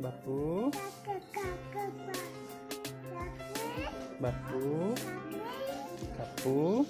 Bapu, bapu, kapu,